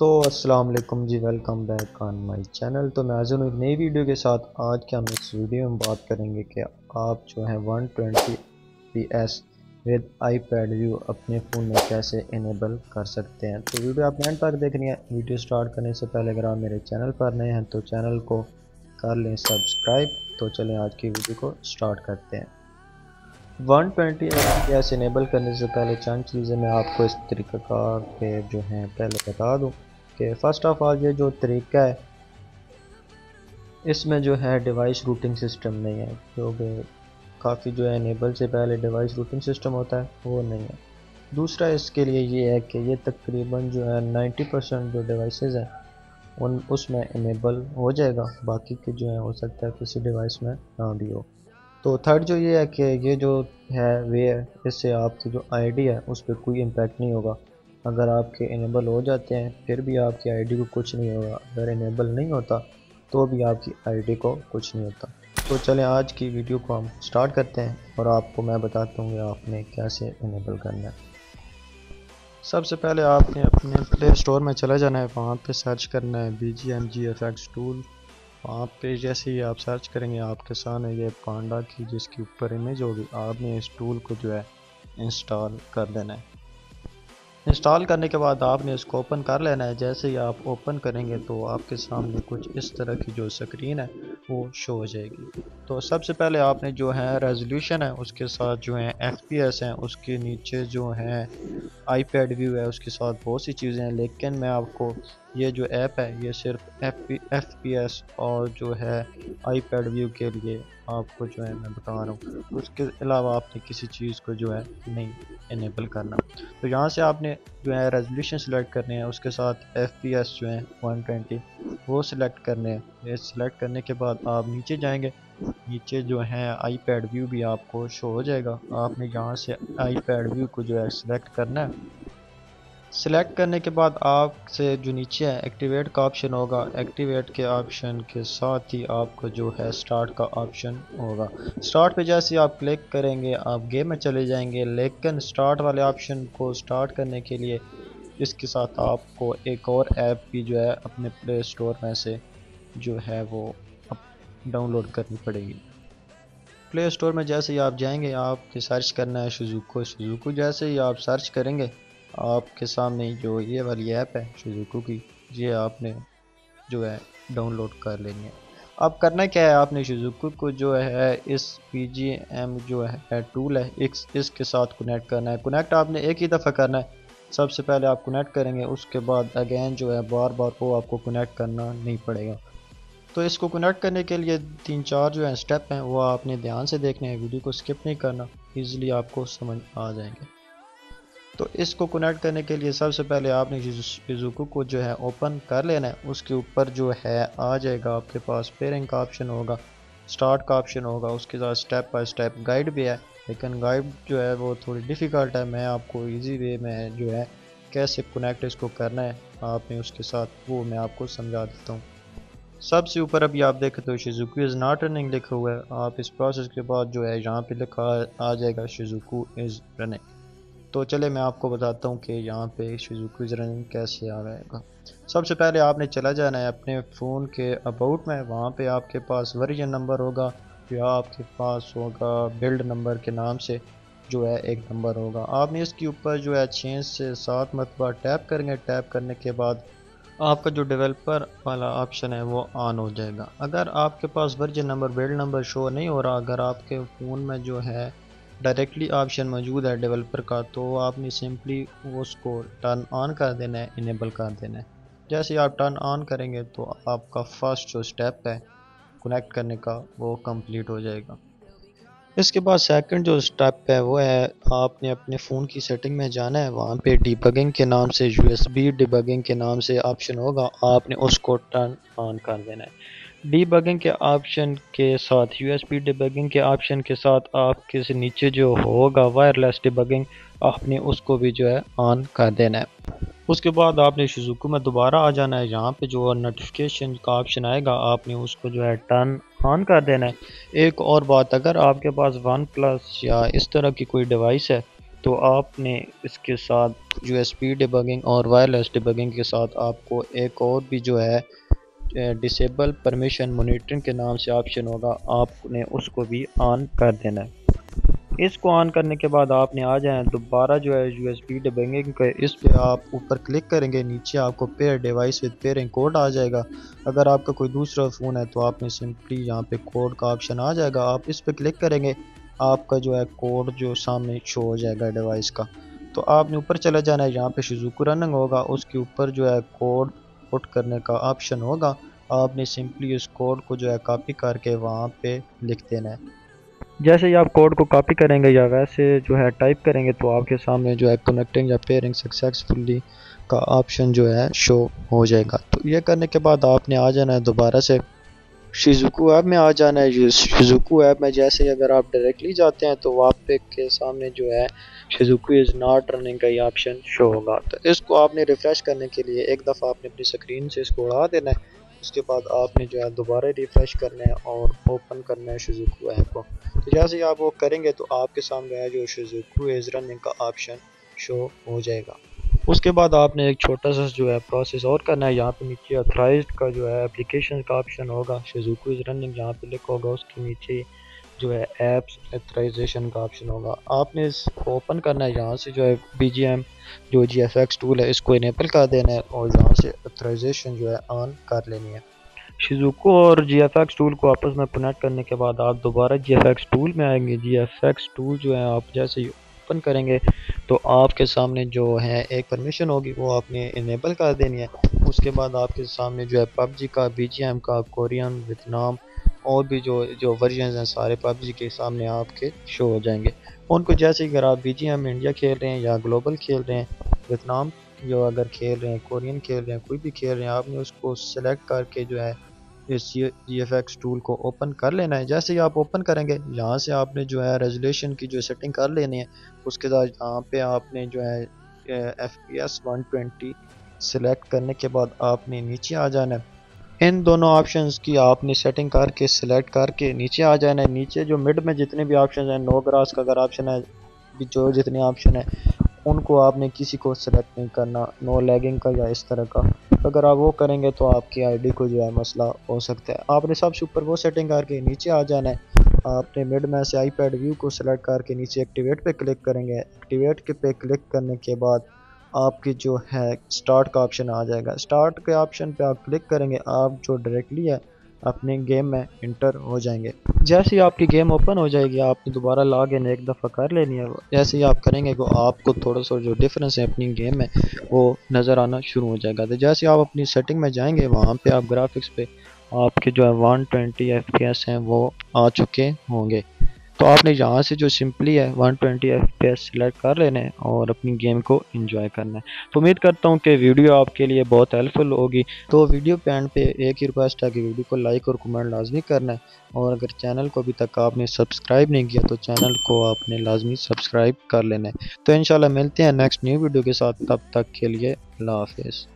تو السلام علیکم جی welcome back on my channel تو میں حاضر ہوں ایک نئی ویڈیو کے ساتھ۔ آج کے ہم اس ویڈیو میں بات کریں گے کہ آپ جو ہیں 120 twenty P S with iPad view اپنے فون میں کیسے انیبل کر سکتے ہیں۔ تو ویڈیو آپ اینڈ تک دیکھنی ہے۔ ویڈیو سٹارٹ کرنے سے پہلے اگر آپ میرے چینل پر نئے ہیں تو چینل کو کر لیں سبسکرائب تو چلیں آج کی ویڈیو کو سٹارٹ کرتے ہیں۔ 120 ٹوینٹی ایس انیبل کرنے سے پہلے چند چیزیں میں آپ کو اس طریقہ کار کے جو ہیں پہلے بتا دوں۔ کہ فرسٹ آف آل یہ جو طریقہ ہے، اس میں جو ہے ڈیوائس روٹنگ سسٹم نہیں ہے، کیونکہ کافی جو ہے انیبل سے پہلے ڈیوائس روٹنگ سسٹم ہوتا ہے، وہ نہیں ہے۔ دوسرا، اس کے لیے یہ ہے کہ یہ تقریباً جو ہے نائنٹی پرسینٹ جو ڈیوائسز ہیں، ان، اس میں انیبل ہو جائے گا۔ باقی کے جو ہے ہو سکتا ہے کسی ڈیوائس میں نہ بھی ہو۔ تو تھرڈ جو یہ ہے کہ یہ جو ہے وے ہے اس سے آپ کی جو آئی ڈی ہے، اس پہ کوئی امپیکٹ نہیں ہوگا۔ اگر آپ کے انیبل ہو جاتے ہیں، پھر بھی آپ کی آئی ڈی کو کچھ نہیں ہوگا۔ اگر انیبل نہیں ہوتا، تو بھی آپ کی آئی ڈی کو کچھ نہیں ہوتا۔ تو چلیں، آج کی ویڈیو کو ہم سٹارٹ کرتے ہیں اور آپ کو میں بتاتا ہوں کہ آپ نے کیسے انیبل کرنا ہے۔ سب سے پہلے آپ نے اپنے پلے اسٹور میں چلے جانا ہے۔ وہاں پہ سرچ کرنا ہے B G M G F X tool وہاں پہ جیسے ہی آپ سرچ کریں گے، آپ کے سامنے یہ پانڈا کی جس کے اوپر امیج ہوگی، آپ نے اس ٹول کو جو ہے انسٹال کر دینا ہے۔ انسٹال کرنے کے بعد آپ نے اس کو اوپن کر لینا ہے۔ جیسے ہی آپ اوپن کریں گے تو آپ کے سامنے کچھ اس طرح کی جو سکرین ہے وہ شو ہو جائے گی۔ تو سب سے پہلے آپ نے جو ہے ریزولوشن ہے اس کے ساتھ جو ہیں ایف پی ایس ہیں، اس کے نیچے جو ہیں آئی پیڈ ویو ہے، اس کے ساتھ بہت سی چیزیں ہیں، لیکن میں آپ کو یہ جو ایپ ہے، یہ صرف F P F P S اور جو ہے آئی پیڈ ویو کے لیے آپ کو جو ہے میں بتا رہا ہوں۔ اس کے علاوہ آپ نے کسی چیز کو جو ہے نہیں انیبل کرنا۔ تو یہاں سے آپ نے جو ہے ریزولیوشن سلیکٹ کرنے ہیں، اس کے ساتھ ایف پی ایس جو ہیں ون ٹوینٹی وہ سلیکٹ کرنے ہیں۔ یہ سلیکٹ کرنے کے بعد آپ نیچے جائیں گے۔ نیچے جو ہے آئی پیڈ ویو بھی آپ کو شو ہو جائے گا۔ آپ نے یہاں سے آئی پیڈ ویو کو جو ہے سلیکٹ کرنا ہے۔ سلیکٹ کرنے کے بعد آپ سے جو نیچے ہے ایکٹیویٹ کا آپشن ہوگا۔ ایکٹیویٹ کے آپشن کے ساتھ ہی آپ کو جو ہے سٹارٹ کا آپشن ہوگا۔ سٹارٹ پہ جیسے آپ کلک کریں گے، آپ گیم میں چلے جائیں گے۔ لیکن سٹارٹ والے آپشن کو سٹارٹ کرنے کے لیے اس کے ساتھ آپ کو ایک اور ایپ بھی جو ہے اپنے پلے اسٹور میں سے جو ہے وہ ڈاؤن لوڈ کرنی پڑے گی۔ پلے اسٹور میں جیسے ہی آپ جائیں گے، آپ کے سرچ کرنا ہے شزوکو شزوکو جیسے ہی آپ سرچ کریں گے، آپ کے سامنے جو یہ والی ایپ ہے شزوکو کی، یہ آپ نے جو ہے ڈاؤن لوڈ کر لینی ہے۔ اب کرنا کیا ہے؟ آپ نے شزوکو کو جو ہے اس پی جی ایم جو ہے ٹول ہے، اس اس کے ساتھ کنیکٹ کرنا ہے۔ کنیکٹ آپ نے ایک ہی دفعہ کرنا ہے۔ سب سے پہلے آپ کنیکٹ کریں گے، اس کے بعد اگین جو ہے بار بار وہ آپ کو کنیکٹ کرنا نہیں پڑے گا۔ تو اس کو کنیکٹ کرنے کے لیے تین چار جو ہیں سٹیپ ہیں، وہ آپ نے دھیان سے دیکھنے ہیں ویڈیو کو سکپ نہیں کرنا ایزیلی آپ کو سمجھ آ جائیں گے۔ تو اس کو کنیکٹ کرنے کے لیے سب سے پہلے آپ نے شیزوکو کو جو ہے اوپن کر لینا ہے، اس کے اوپر جو ہے آ جائے گا، آپ کے پاس پیرنگ کا آپشن ہوگا سٹارٹ کا آپشن ہوگا۔ اس کے ساتھ سٹیپ بائی سٹیپ گائیڈ بھی ہے، لیکن گائیڈ جو ہے وہ تھوڑی ڈیفیکلٹ ہے۔ میں آپ کو ایزی وے میں جو ہے کیسے کنیکٹ اس کو کرنا ہے، آپ نے اس کے ساتھ وہ میں آپ کو سمجھا دیتا ہوں۔ سب سے اوپر ابھی آپ دیکھیں تو شیزوکو از ناٹ رننگ لکھا ہوا ہے۔ آپ اس پروسیس کے بعد جو ہے یہاں پہ لکھا آ جائے گا شیزوکو از رننگ تو چلے میں آپ کو بتاتا ہوں کہ یہاں پہ شیزوکو رننگ کیسے آ رہے گا۔ سب سے پہلے آپ نے چلا جانا ہے اپنے فون کے اباؤٹ میں۔ وہاں پہ آپ کے پاس ورژن نمبر ہوگا۔ یا آپ کے پاس ہوگا بلڈ نمبر کے نام سے جو ہے ایک نمبر ہوگا۔ آپ نے اس کے اوپر جو ہے چھ سے سات مرتبہ ٹیپ کریں گے۔ ٹیپ کرنے کے بعد آپ کا جو ڈیولپر والا آپشن ہے وہ آن ہو جائے گا۔ اگر آپ کے پاس version number build number show نہیں ہو رہا، اگر آپ کے فون میں جو ہے ڈائریکٹلی آپشن موجود ہے ڈیولپر کا، تو آپ نے سمپلی اس کو ٹرن آن کر دینا ہے انیبل کر دینا ہے۔ جیسے آپ ٹرن آن کریں گے تو آپ کا فرسٹ جو سٹیپ ہے کنیکٹ کرنے کا وہ کمپلیٹ ہو جائے گا۔ اس کے بعد سیکنڈ جو سٹیپ ہے وہ ہے آپ نے اپنے فون کی سیٹنگ میں جانا ہے، وہاں پہ ڈی بگنگ کے نام سے U S B debugging کے نام سے آپشن ہوگا، آپ نے اس کو ٹرن آن کر دینا ہے۔ ڈی بگنگ کے آپشن کے ساتھ U S P debugging کے آپشن کے ساتھ آپ کے نیچے جو ہوگا وائرلیس ڈی بگنگ آپ نے اس کو بھی جو ہے آن کر دینا ہے۔ اس کے بعد آپ نے شزوکو میں دوبارہ آ جانا ہے۔ یہاں پہ جو نوٹیفیکیشن کا آپشن آئے گا، آپ نے اس کو جو ہے ٹرن آن کر دینا ہے۔ ایک اور بات، اگر آپ کے پاس ون پلس یا اس طرح کی کوئی ڈیوائس ہے، تو آپ نے اس کے ساتھ U S P debugging wireless wireless ڈیبگنگ کے ساتھ آپ کو ایک اور بھی جو ہے ڈسیبل پرمیشن مونیٹرنگ کے نام سے آپشن ہوگا۔ آپ نے اس کو بھی آن کر دینا ہے۔ اس کو آن کرنے کے بعد آپ نے آ جائیں، دوبارہ جو ہے یو ایس بی ڈبنگنگ کے اس پہ آپ اوپر کلک کریں گے، نیچے آپ کو pair device with pairing code آ جائے گا۔ اگر آپ کا کوئی دوسرا فون ہے تو آپ نے سمپلی یہاں پہ کوڈ کا آپشن آ جائے گا۔ آپ اس پہ کلک کریں گے، آپ کا جو ہے کوڈ جو سامنے شو ہو جائے گا ڈیوائس کا۔ تو آپ نے اوپر چلا جانا ہے، یہاں پہ شزوکو رننگ ہوگا، اس کے اوپر جو ہے کوڈ پٹ کرنے کا آپشن ہوگا۔ آپ نے سمپلی اس کوڈ کو جو ہے کاپی کر کے وہاں پہ لکھ دینا ہے۔ جیسے ہی آپ کوڈ کو کاپی کریں گے یا ویسے جو ہے ٹائپ کریں گے تو آپ کے سامنے جو ہے کنیکٹنگ یا پیئرنگ سکسیسفلی کا آپشن جو ہے شو ہو جائے گا۔ تو یہ کرنے کے بعد آپ نے آ جانا ہے دوبارہ سے۔ شیزوکو ایپ میں آ جانا ہے۔ شیزوکو ایپ میں جیسے ہی اگر آپ ڈائریکٹلی جاتے ہیں تو آپ کے سامنے جو ہے شیزوکو از ناٹ رننگ کا یہ آپشن شو ہوگا۔ تو اس کو آپ نے ریفریش کرنے کے لیے ایک دفعہ آپ نے اپنی سکرین سے اس کو اڑا دینا ہے۔ اس کے بعد آپ نے جو ہے دوبارہ ریفریش کرنا ہے اور اوپن کرنا ہے شیزوکو ایپ کو۔ تو جیسے آپ وہ کریں گے تو آپ کے سامنے ہے جو شزوکو از رننگ کا آپشن شو ہو جائے گا۔ اس کے بعد آپ نے ایک چھوٹا سا جو ہے پروسیس اور کرنا ہے۔ یہاں پہ نیچے اتھرائزڈ کا جو ہے اپلیکیشن کا آپشن ہوگا۔ شزوکو از رننگ جہاں پہ لکھ ہوگا، اس کے نیچے جو ہے ایپس اتھرائزیشن کا آپشن ہوگا. آپ نے اس کو اوپن کرنا ہے، یہاں سے جو ہے بی جی ایم جو جی ایف ایکس ٹول ہے، اس کو انیبل کر دینا ہے اور یہاں سے اتھرائزیشن جو ہے آن کر لینی ہے. شیزوکو اور جی ایف ایکس ٹول کو آپس میں کنیکٹ کرنے کے بعد آپ دوبارہ جی ایف ایکس ٹول میں آئیں گے. جی ایف ایکس ٹول جو ہے، آپ جیسے اوپن کریں گے تو آپ کے سامنے جو ہے ایک پرمیشن ہوگی، وہ آپ نے انیبل کر دینی ہے. اس کے بعد آپ کے سامنے جو ہے پب جی کا بی جی ایم کا کورین ویتنام اور بھی جو جو ورژنز ہیں سارے پب جی کے سامنے آپ کے شو ہو جائیں گے۔ ان کو جیسے اگر آپ بی جی ایم انڈیا کھیل رہے ہیں یا گلوبل کھیل رہے ہیں، ویتنام جو اگر کھیل رہے ہیں کورین کھیل رہے ہیں، کوئی بھی کھیل رہے ہیں، آپ نے اس کو سلیکٹ کر کے جو ہے اس جی ایف ایکس ٹول کو اوپن کر لینا ہے۔ جیسے ہی آپ اوپن کریں گے، یہاں سے آپ نے جو ہے ریزولیشن کی جو سیٹنگ کر لینی ہے، اس کے بعد یہاں پہ آپ نے جو ہے F P S one twenty select کرنے کے بعد آپ نے نیچے آ جانا ہے۔ ان دونوں آپشنز کی آپ نے سیٹنگ کر کے سلیکٹ کر کے نیچے آ جانا ہے۔ نیچے جو مڈ میں جتنے بھی آپشنز ہیں نو گراس کا اگر آپشن ہے جو جتنے آپشن ہیں، ان کو آپ نے کسی کو سلیکٹ نہیں کرنا نو لیگنگ کا یا اس طرح کا۔ اگر آپ وہ کریں گے تو آپ کی آئی ڈی کو جو ہے مسئلہ ہو سکتا ہے۔ آپ نے سب سے اوپر وہ سیٹنگ کر کے نیچے آ جانا ہے۔ آپ نے مڈ میں سے آئی پیڈ ویو کو سلیکٹ کر کے نیچے ایکٹیویٹ پہ کلک کریں گے۔ ایکٹیویٹ کے پہ کلک کرنے کے بعد آپ کی جو ہے سٹارٹ کا آپشن آ جائے گا۔ سٹارٹ کے آپشن پہ آپ کلک کریں گے، آپ جو ڈائریکٹلی ہے اپنے گیم میں انٹر ہو جائیں گے۔ جیسے ہی آپ کی گیم اوپن ہو جائے گی، آپ نے دوبارہ لاگ ان ایک دفعہ کر لینی ہے۔ جیسے ہی آپ کریں گے تو آپ کو تھوڑا سا جو ڈفرینس ہے اپنی گیم میں، وہ نظر آنا شروع ہو جائے گا۔ تو جیسے آپ اپنی سیٹنگ میں جائیں گے، وہاں پہ آپ گرافکس پہ آپ کے جو ہے one twenty F P S ہیں، وہ آ چکے ہوں گے۔ تو آپ نے یہاں سے جو سمپلی ہے 120 twenty F P S select کر لینا ہے اور اپنی گیم کو انجوائے کرنا ہے۔ تو امید کرتا ہوں کہ ویڈیو آپ کے لیے بہت ہیلپ فل ہوگی۔ تو ویڈیو پہ اینڈ پہ ایک ہی ریکویسٹ ہے کہ ویڈیو کو لائک اور کمنٹ لازمی کرنا ہے۔ اور اگر چینل کو ابھی تک آپ نے سبسکرائب نہیں کیا تو چینل کو آپ نے لازمی سبسکرائب کر لینا ہے۔ تو انشاءاللہ ملتے ہیں نیکسٹ نیو ویڈیو کے ساتھ۔ تب تک کے لیے اللہ حافظ۔